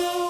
Woo!